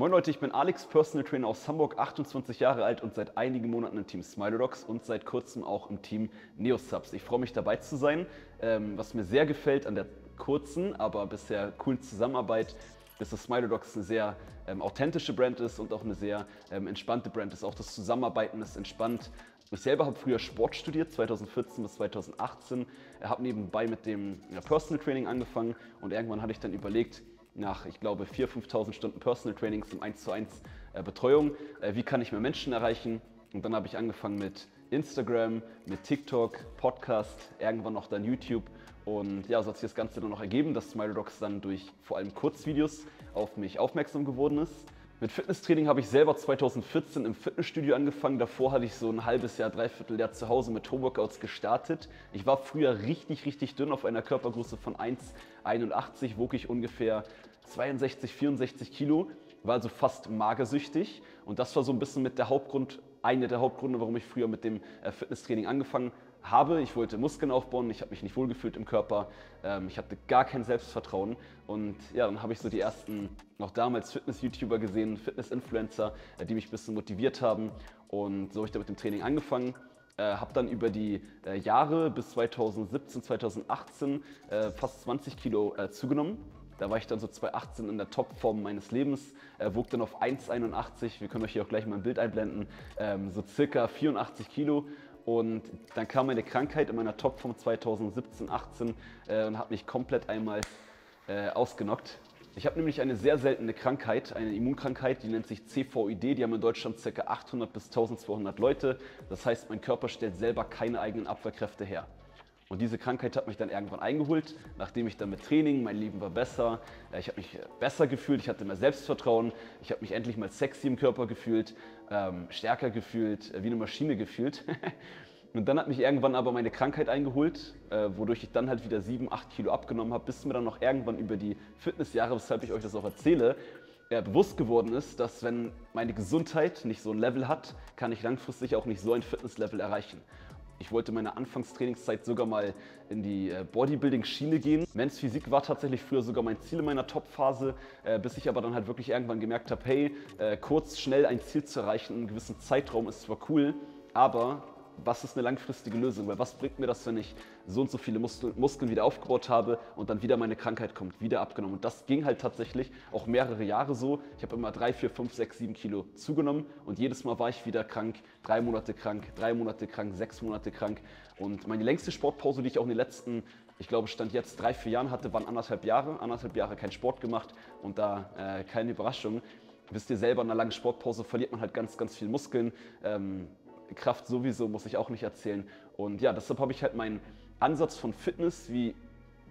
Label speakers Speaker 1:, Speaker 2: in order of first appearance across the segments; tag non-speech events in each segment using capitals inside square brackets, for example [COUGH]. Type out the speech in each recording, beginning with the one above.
Speaker 1: Moin Leute, ich bin Alex, Personal Trainer aus Hamburg, 28 Jahre alt und seit einigen Monaten im Team Smilodogs und seit kurzem auch im Team Neosubs. Ich freue mich dabei zu sein. Ähm, was mir sehr gefällt an der kurzen, aber bisher coolen Zusammenarbeit, ist, dass Smilodogs eine sehr ähm, authentische Brand ist und auch eine sehr ähm, entspannte Brand ist. Auch das Zusammenarbeiten ist entspannt. Ich selber habe früher Sport studiert, 2014 bis 2018, habe nebenbei mit dem Personal Training angefangen und irgendwann hatte ich dann überlegt, nach, ich glaube, 4.000, 5.000 Stunden Personal Trainings im 1 zu 1 äh, Betreuung. Äh, wie kann ich mehr Menschen erreichen? Und dann habe ich angefangen mit Instagram, mit TikTok, Podcast, irgendwann noch dann YouTube. Und ja, so hat sich das Ganze dann noch ergeben, dass Smile Rocks dann durch vor allem Kurzvideos auf mich aufmerksam geworden ist. Mit Fitnesstraining habe ich selber 2014 im Fitnessstudio angefangen. Davor hatte ich so ein halbes Jahr, dreiviertel Jahr zu Hause mit Homeworkouts gestartet. Ich war früher richtig, richtig dünn auf einer Körpergröße von 1,81, wog ich ungefähr 62, 64 Kilo, war also fast magersüchtig. Und das war so ein bisschen mit der Hauptgrund, einer der Hauptgründe, warum ich früher mit dem äh, Fitnesstraining angefangen habe. Ich wollte Muskeln aufbauen, ich habe mich nicht wohlgefühlt im Körper, ähm, ich hatte gar kein Selbstvertrauen. Und ja, dann habe ich so die ersten, noch damals Fitness-YouTuber gesehen, Fitness-Influencer, äh, die mich ein bisschen motiviert haben. Und so habe ich dann mit dem Training angefangen. Äh, habe dann über die äh, Jahre bis 2017, 2018 äh, fast 20 Kilo äh, zugenommen. Da war ich dann so 2018 in der Topform meines Lebens, äh, wog dann auf 1,81. Wir können euch hier auch gleich mal ein Bild einblenden. Ähm, so circa 84 Kilo und dann kam meine Krankheit in meiner Topform 2017, 18 äh, und hat mich komplett einmal äh, ausgenockt. Ich habe nämlich eine sehr seltene Krankheit, eine Immunkrankheit, die nennt sich CVID. Die haben in Deutschland ca. 800 bis 1200 Leute. Das heißt, mein Körper stellt selber keine eigenen Abwehrkräfte her. Und diese Krankheit hat mich dann irgendwann eingeholt, nachdem ich dann mit Training, mein Leben war besser, äh, ich habe mich besser gefühlt, ich hatte mehr Selbstvertrauen, ich habe mich endlich mal sexy im Körper gefühlt, ähm, stärker gefühlt, äh, wie eine Maschine gefühlt. [LAUGHS] Und dann hat mich irgendwann aber meine Krankheit eingeholt, äh, wodurch ich dann halt wieder 7, 8 Kilo abgenommen habe, bis mir dann noch irgendwann über die Fitnessjahre, weshalb ich euch das auch erzähle, äh, bewusst geworden ist, dass wenn meine Gesundheit nicht so ein Level hat, kann ich langfristig auch nicht so ein Fitnesslevel erreichen. Ich wollte meine Anfangstrainingszeit sogar mal in die äh, Bodybuilding-Schiene gehen. Men's Physik war tatsächlich früher sogar mein Ziel in meiner Topphase, äh, bis ich aber dann halt wirklich irgendwann gemerkt habe, hey, äh, kurz, schnell ein Ziel zu erreichen in einem gewissen Zeitraum ist zwar cool, aber was ist eine langfristige Lösung? Weil was bringt mir das, wenn ich so und so viele Muskel, Muskeln wieder aufgebaut habe und dann wieder meine Krankheit kommt, wieder abgenommen? Und das ging halt tatsächlich auch mehrere Jahre so. Ich habe immer drei, vier, fünf, sechs, sieben Kilo zugenommen und jedes Mal war ich wieder krank, drei Monate krank, drei Monate krank, sechs Monate krank. Und meine längste Sportpause, die ich auch in den letzten, ich glaube, Stand jetzt drei, vier Jahren hatte, waren anderthalb Jahre. Anderthalb Jahre kein Sport gemacht und da äh, keine Überraschung. Wisst ihr selber, in einer langen Sportpause verliert man halt ganz, ganz viel Muskeln. Ähm, Kraft sowieso, muss ich auch nicht erzählen. Und ja, deshalb habe ich halt meinen Ansatz von Fitness, wie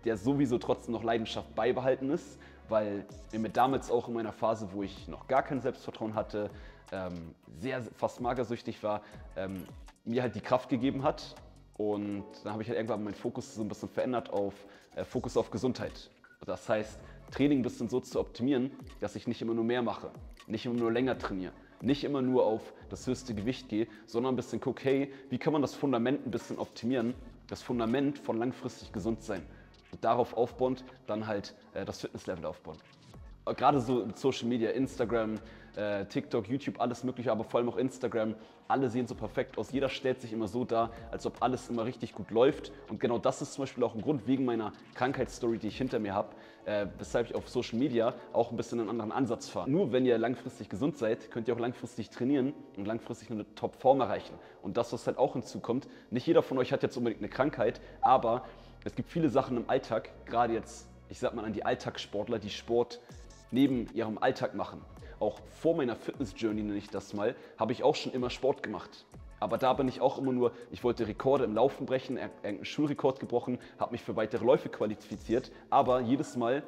Speaker 1: der sowieso trotzdem noch Leidenschaft beibehalten ist, weil mir damals auch in meiner Phase, wo ich noch gar kein Selbstvertrauen hatte, ähm, sehr fast magersüchtig war, ähm, mir halt die Kraft gegeben hat. Und dann habe ich halt irgendwann meinen Fokus so ein bisschen verändert auf äh, Fokus auf Gesundheit. Das heißt, Training ein bisschen so zu optimieren, dass ich nicht immer nur mehr mache, nicht immer nur länger trainiere, nicht immer nur auf das höchste Gewicht gehe, sondern ein bisschen gucke, hey, wie kann man das Fundament ein bisschen optimieren, das Fundament von langfristig gesund sein. Und darauf aufbauend dann halt äh, das Fitnesslevel aufbauen. Gerade so Social Media, Instagram, äh, TikTok, YouTube, alles mögliche, aber vor allem auch Instagram. Alle sehen so perfekt aus. Jeder stellt sich immer so dar, als ob alles immer richtig gut läuft. Und genau das ist zum Beispiel auch ein Grund wegen meiner Krankheitsstory, die ich hinter mir habe, äh, weshalb ich auf Social Media auch ein bisschen einen anderen Ansatz fahre. Nur wenn ihr langfristig gesund seid, könnt ihr auch langfristig trainieren und langfristig eine Top-Form erreichen. Und das, was halt auch hinzukommt, nicht jeder von euch hat jetzt unbedingt eine Krankheit, aber es gibt viele Sachen im Alltag, gerade jetzt, ich sag mal an die Alltagssportler, die Sport neben ihrem Alltag machen auch vor meiner Fitness-Journey, nenne ich das mal, habe ich auch schon immer Sport gemacht. Aber da bin ich auch immer nur, ich wollte Rekorde im Laufen brechen, irgendeinen Schulrekord gebrochen, habe mich für weitere Läufe qualifiziert, aber jedes Mal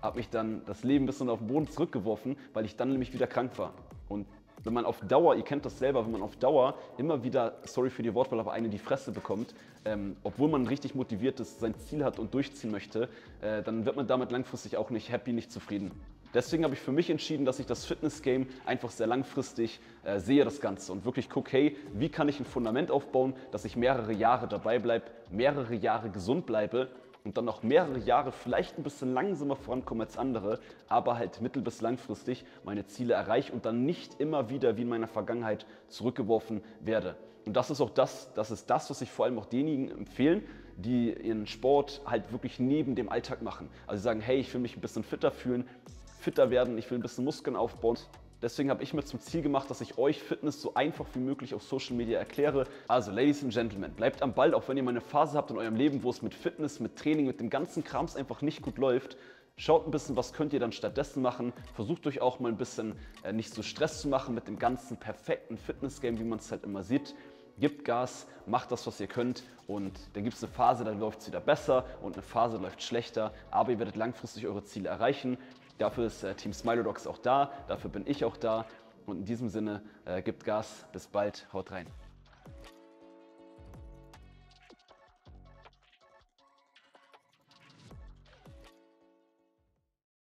Speaker 1: hat mich dann das Leben ein bisschen auf den Boden zurückgeworfen, weil ich dann nämlich wieder krank war. Und wenn man auf Dauer, ihr kennt das selber, wenn man auf Dauer immer wieder, sorry für die Wortwahl, aber eine die Fresse bekommt, ähm, obwohl man richtig motiviert ist, sein Ziel hat und durchziehen möchte, äh, dann wird man damit langfristig auch nicht happy, nicht zufrieden. Deswegen habe ich für mich entschieden, dass ich das Fitness-Game einfach sehr langfristig äh, sehe, das Ganze und wirklich gucke, hey, wie kann ich ein Fundament aufbauen, dass ich mehrere Jahre dabei bleibe, mehrere Jahre gesund bleibe und dann noch mehrere Jahre vielleicht ein bisschen langsamer vorankommen als andere, aber halt mittel- bis langfristig meine Ziele erreiche und dann nicht immer wieder wie in meiner Vergangenheit zurückgeworfen werde. Und das ist auch das, das ist das, was ich vor allem auch denjenigen empfehlen, die ihren Sport halt wirklich neben dem Alltag machen. Also sagen, hey, ich will mich ein bisschen fitter fühlen, fitter werden, ich will ein bisschen Muskeln aufbauen. Deswegen habe ich mir zum Ziel gemacht, dass ich euch Fitness so einfach wie möglich auf Social Media erkläre. Also, Ladies and Gentlemen, bleibt am Ball, auch wenn ihr mal eine Phase habt in eurem Leben, wo es mit Fitness, mit Training, mit dem ganzen Krams einfach nicht gut läuft. Schaut ein bisschen, was könnt ihr dann stattdessen machen. Versucht euch auch mal ein bisschen äh, nicht so Stress zu machen mit dem ganzen perfekten Fitness-Game, wie man es halt immer sieht. Gebt Gas, macht das, was ihr könnt und dann gibt es eine Phase, da läuft es wieder besser und eine Phase läuft schlechter, aber ihr werdet langfristig eure Ziele erreichen. Dafür ist äh, Team Smilodogs auch da, dafür bin ich auch da. Und in diesem Sinne, äh, gibt Gas, bis bald, haut rein.